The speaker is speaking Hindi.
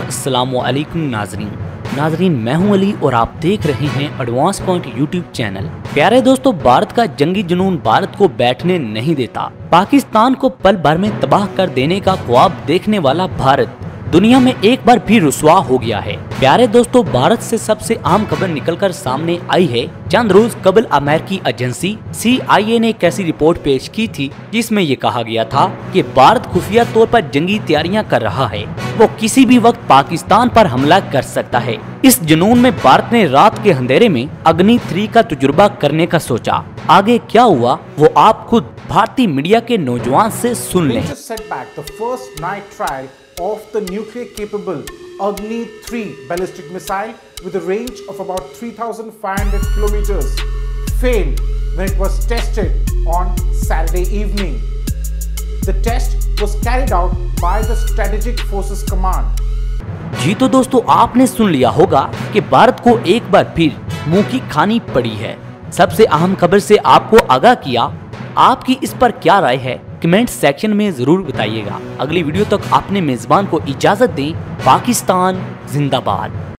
अस्सलाम वालेकुम नाजरीन। नाजरीन, मैं हूँ अली और आप देख रहे हैं एडवांस पॉइंट यूट्यूब चैनल। प्यारे दोस्तों, भारत का जंगी जुनून भारत को बैठने नहीं देता। पाकिस्तान को पल भर में तबाह कर देने का ख्वाब देखने वाला भारत। दुनिया में एक बार फिर रुसवा हो गया है। प्यारे दोस्तों, भारत से सबसे आम खबर निकलकर सामने आई है। चंद रोज कबल अमेरिकी एजेंसी सी आई ए ने एक ऐसी रिपोर्ट पेश की थी, जिसमें ये कहा गया था कि भारत खुफिया तौर पर जंगी तैयारियाँ कर रहा है। वो किसी भी वक्त पाकिस्तान पर हमला कर सकता है। इस जुनून में भारत ने रात के अंधेरे में अग्नि थ्री का तजुर्बा करने का सोचा। आगे क्या हुआ वो आप खुद भारतीय मीडिया के नौजवान से सुन लें। Setback first night trial of the nuclear capable Agni three kilometre command जी तो दोस्तों आपने सुन लिया होगा कि भारत को एक बार फिर मुँह की खानी पड़ी है। सबसे अहम खबर से आपको आगाह किया, आपकी इस पर क्या राय है, कमेंट सेक्शन में ज़रूर बताइएगा। अगली वीडियो तक अपने मेजबान को इजाज़त दें, पाकिस्तान जिंदाबाद।